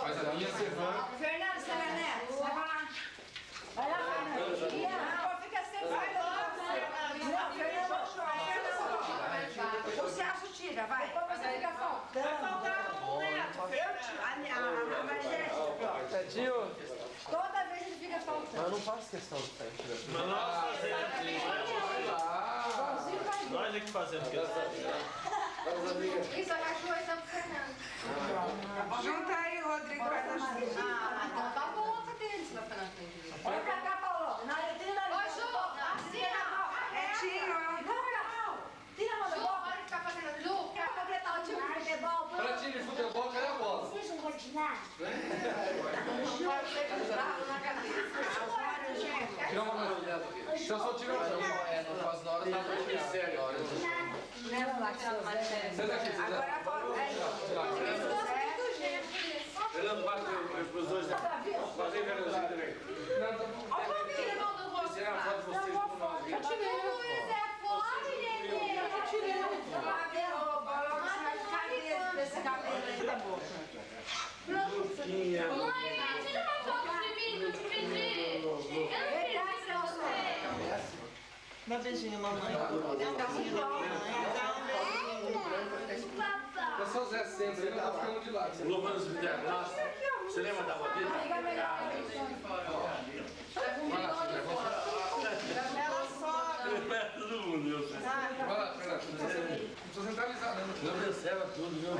Minha Serrana. Fernando, você vai neto? Vai lá. Vai lá, Fernando. Fica sempre vai logo, Fernando. Não, Fernando, vai. O Celso tira, vai. Você fica faltando. Vai faltar um neto, Fernando. A Margética. Tadinho. Toda vez ele fica faltando. Mas eu não faço questão de estar tirando. Mas nós fazemos aqui. Nós é que fazemos questão. Isso, a cachorra está pro Fernando. Junta aí, Rodrigo, vai dar Ah, então tá bom a dele, se vai Fernando tem direito. Olha pra cá, Paulo. Na letrina ali. Ô, Ju, assina. É tiro, é um Tira a mão da Ju, boca. olha o que tá fazendo. Ju, Quer completar o time de futebol? Pra time de futebol, cadê a bola? Seja um ordinário. pode ser cruzado na cabeça. Agora, gente. Tira uma coisa dela aqui. Se eu só tirar uma. É, não faço na hora da sério. Né, Flaxo? Você daqui, você Agora daqui. a bola. Aí, Eles gostam muito gente por isso. Fernando, bate os dois. Fazer Fernandinho também. Não, tá bom. Olha o Tira a mão do rosto. Tirar uma foto de vocês com nós. Eu tirei. Luiz, é fome, neném. Eu tirei. Cabelo, bola, você vai ficar mesmo desse cabelo aí da boca. Mãe, tira uma foto de mim que eu te pedi. Eu não fiz isso pra você. Dá beijinho, mamãe. Dá um beijinho, mamãe. Dá um beijinho. É só Zé sempre, ele tá ficando de lado. Louvando os nossa. Você lembra da rodinha? Ela sobe. É todo mundo. Vai lá, Fernando. Não precisa centralizar, né? Deus, serve tudo, viu?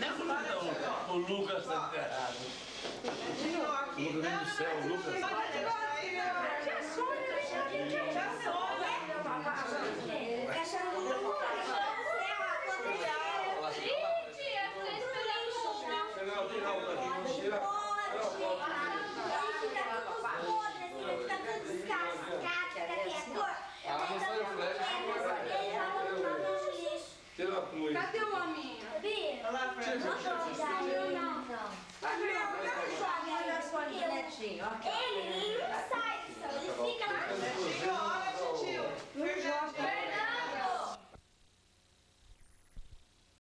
Não, o Lucas tá enterrado. Continua aqui. Lucas vem do céu, o Lucas. Já sobe, já sobe. Gente, eu tô esperando o show. Fernando, tem algo aqui. Tira. Tira a pluma aí. Cadê o hominho? Olha lá, Fernando. Olha só, olha só, netinho. ó.